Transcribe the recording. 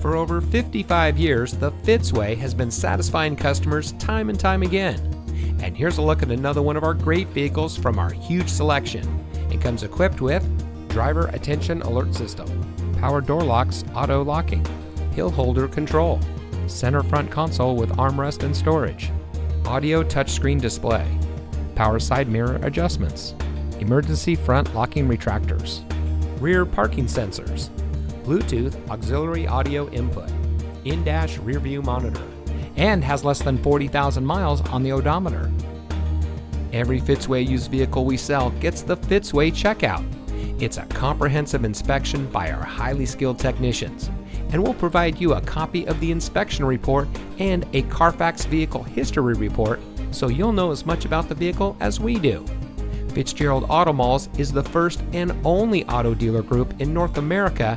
For over 55 years, the Fitzway has been satisfying customers time and time again. And here's a look at another one of our great vehicles from our huge selection. It comes equipped with driver attention alert system, power door locks auto locking, hill holder control, center front console with armrest and storage, audio touchscreen display, power side mirror adjustments, emergency front locking retractors, rear parking sensors, Bluetooth auxiliary audio input, in-dash rear view monitor, and has less than 40,000 miles on the odometer. Every Fitzway used vehicle we sell gets the Fitzway checkout. It's a comprehensive inspection by our highly skilled technicians, and we'll provide you a copy of the inspection report and a Carfax vehicle history report so you'll know as much about the vehicle as we do. Fitzgerald Auto Malls is the first and only auto dealer group in North America